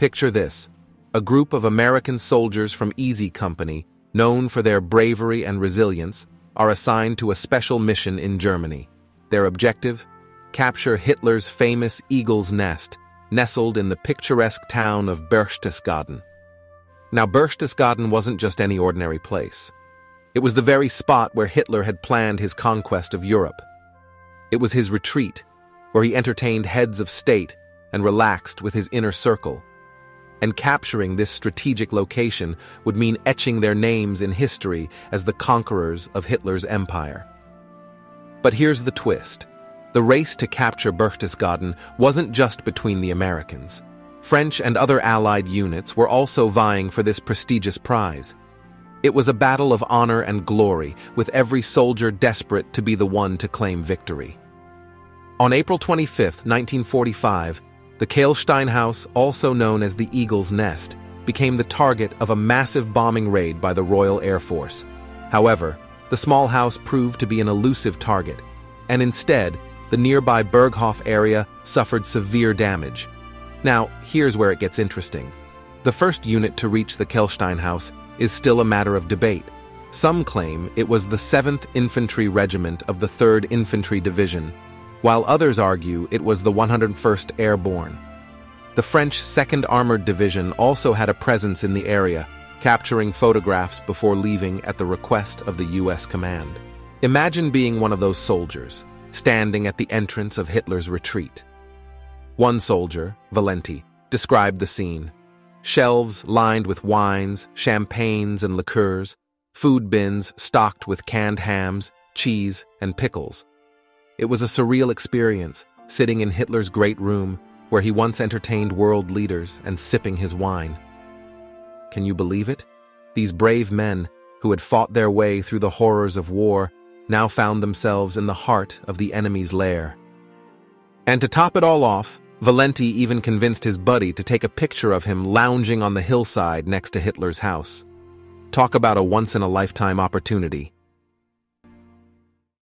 Picture this. A group of American soldiers from Easy Company, known for their bravery and resilience, are assigned to a special mission in Germany. Their objective? Capture Hitler's famous Eagle's Nest, nestled in the picturesque town of Berchtesgaden. Now, Berchtesgaden wasn't just any ordinary place. It was the very spot where Hitler had planned his conquest of Europe. It was his retreat, where he entertained heads of state and relaxed with his inner circle. And capturing this strategic location would mean etching their names in history as the conquerors of Hitler's empire. But here's the twist. The race to capture Berchtesgaden wasn't just between the Americans. French and other Allied units were also vying for this prestigious prize. It was a battle of honor and glory, with every soldier desperate to be the one to claim victory. On April 25, 1945, the Kehlstein House, also known as the Eagle's Nest, became the target of a massive bombing raid by the Royal Air Force. However, the small house proved to be an elusive target, and instead, the nearby Berghof area suffered severe damage. Now, here's where it gets interesting. The first unit to reach the Kehlstein House is still a matter of debate. Some claim it was the 7th Infantry Regiment of the 3rd Infantry Division, while others argue it was the 101st Airborne. The French 2nd Armored Division also had a presence in the area, capturing photographs before leaving at the request of the U.S. command. Imagine being one of those soldiers, standing at the entrance of Hitler's retreat. One soldier, Valenti, described the scene. Shelves lined with wines, champagnes, and liqueurs, food bins stocked with canned hams, cheese, and pickles. It was a surreal experience, sitting in Hitler's great room, where he once entertained world leaders and sipping his wine. Can you believe it? These brave men, who had fought their way through the horrors of war, now found themselves in the heart of the enemy's lair. And to top it all off, Valenti even convinced his buddy to take a picture of him lounging on the hillside next to Hitler's house. Talk about a once-in-a-lifetime opportunity.